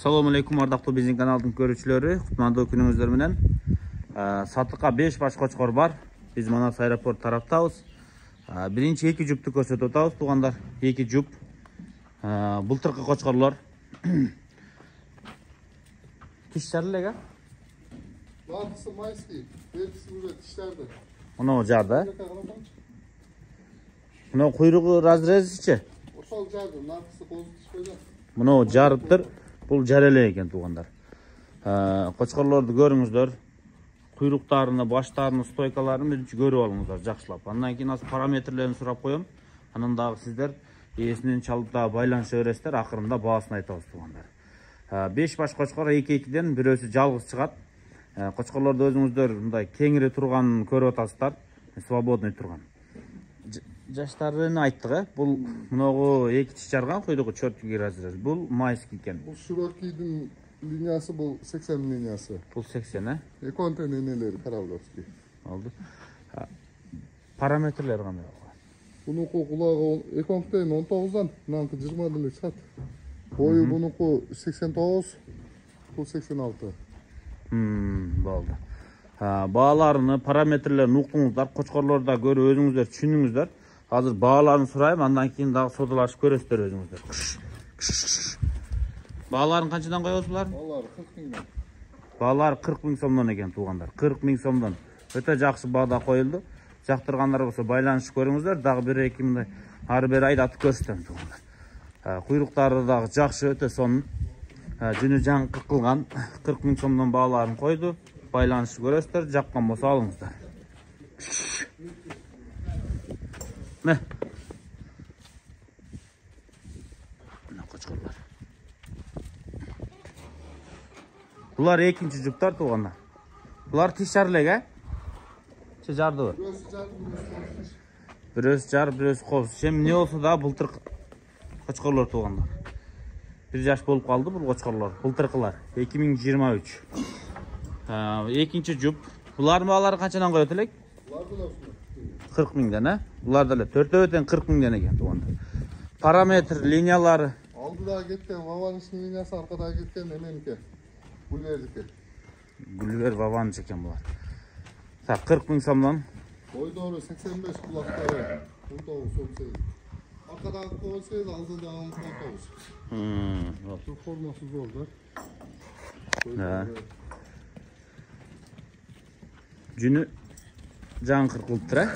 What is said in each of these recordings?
Alaikum ардактуу биздин каналдын көрүүчүлөрү. Кутмандуу күнүңүздөр менен. Сатыкка 5 баш кочкор бар. Биз Манас аэропорт тараптабыз. Биринчи эки жупту көрсөтүп атабыз, туугандар. Эки жуп. Былтыркы кочкорлор. Тиш жарлыга? Latысы майский, белгісі уже тişlerde. Мына жарды. Kalalım. Мына куйругу разрезичи. Latысы bozuk tiş koyacak. Мына жарыптыр. Бул жар эле экен туугандар. Кочкорлорду көрүңүздөр. Куйруктарыны, баштарыны, стойкаларын биринчи көрүп алыңыздар жакшылап. Андан кийин азыр параметрлерин сурап коем. Анан дагы сиздер ээсинен чалып дагы байланыша бересиздер. Акырында баасын айтабыз туугандар. 5 баш кочкор 2-2ден бирөөсү жалгыз чыгат. Кочкорлорду өзүңүздөр мындай кеңири турганын көрүп атасыздар. Свободный турган. Жаштарын айттык, э? Бул мынагу эки тиш жарган куйругу чёрткий разрез. Бул майский экен. Bu Şuroki'nin linyası bu 80 linyası. Бул 80, э? Ekonten iğneleri Karavlovski. Oldu. Ha, Parametreler qanday? Bunuku kulağı Ekonten 19'dan, nankı 20 dili çıkat. Boyu bunuku 89, bu 86. Hmm, bo'ldi. Ha, бағаларыны, параметрлерін уктуңуздар, кочкорлорда көрүп өзүңүздөр түшүнүңүздөр. Азыр бағаларын сурайм, андан кийин дагы содалашып көрөсүздөр өзүңүздөр. Бағаларын канчадан коебуз булардын? Vallahi 40 milyon. Бағалары 40 миң сомдон экен туугандар. 40 миң сомдон. Өтө жакшы баада коюлду. Жактыргандар болсо байланышып көрүңүздөр. Дагы бир эки мындай ары бери айдатып көрсөтөм туугандар. Ha, Куйруктары дагы жакшы, өтө сонун. Ha, Жүнү жаң кылган 40 миң сомдон бааларын койду. Байланышып көрөсүздөр. Жаккан болсо алыңыздар. Мә. Мына кочкорлар. Булар экинчи жуптар туугандар. Булар тиш жар элек, э? Че жардыбы? Burası jardı, burası tiş. Бирөөсү жар, бирөөсү коз. Чем эмне болсо да былтыр кочкорлор туугандар. Бир жаш болуп калды бул кочкорлор. Былтыркылар 2023. Ha, экинчи жуп. Булардын баалары канчадан коет элек? 40 bin tane. Bunlar da öyle. 4 öten 40 bin tane geldi onda. Parametre, linyaları. Aldı daha gitken babanın linyası arkada gitken emenike. Gülverdike. Gülver babanın çeken bunlar. Ta 40 bin samlan. Boy doğru 85 kulakları. Bu doğru 88. Arkadan kovsayız aldı dağın kovsayız. Hmm. Türk forması zorlar. Ha. Günü can 40 litre.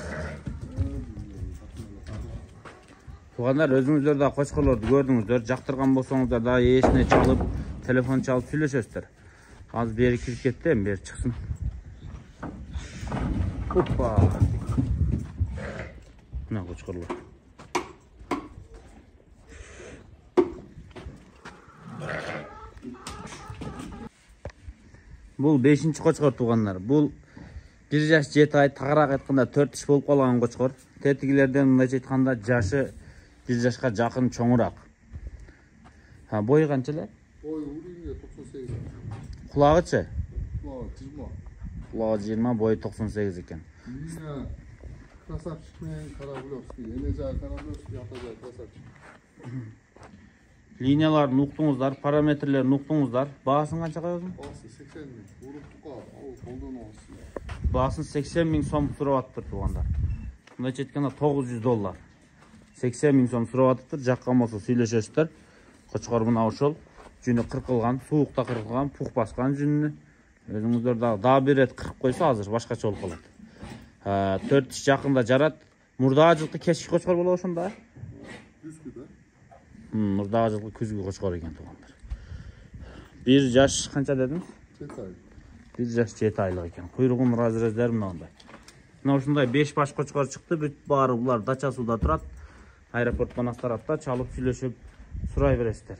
Туугандар өзүңүздөр да кочкорлорду көрдүңүздөр жактырган болсоңуздар дагы ээсине чалып телефон чалып сүйлөшөсүздөр. Азыр бери кирип кетти эми бери чыксын. Опа! Мына кочкорлор. Бул бешинчи кочкор туугандар. Бул бир жаш жети ай тагыраак айтканда төрт тиш болуп калган кочкор. Тетигилерден мындайча айтканда жашы бир жашка жакын чоңураак бою канча эле Boy vuruyunca 98. кулагычы Kulağı 20. кулагы жыйырма бою токсон сегиз экен Linya Krasavçık mı? Karablovski. Enecay Karablovski Atacay Krasavçık. линияларын уктуңуздар параметрлерин уктуңуздар баасын канча коесуң Olsun 80 bin. Vurup tuka. O koldan olsun. баасын сексен миң сом сурап атыптыр туугандар мындайча айтканда тогуз жүз доллар сексен миң сом сурап атыптыр жаккан болсо сүйлөшөсүздөр кочкор мына ошол жүнү кыркылган суукта кыркылган пух баскан жүнүнү өзүңүздөр дагы дагы бир ирет кыркып койсо азыр башкача болуп калат төрт тиш жакында жарат мурдагы жылкы кечки кочкор болобу ошондо? Düzgü de. мурдагы жылкы күзгү кочкор экен туугандар бир жаш канча дедиңиз Çetay. бир жаш жети айлык экен куйругунун разрездери мынандай мына ушундай беш баш кочкор чыкты бүт баары булар дача сууда турат аэропорт манас тарапта чалып сүйлөшүп сурай бересиздер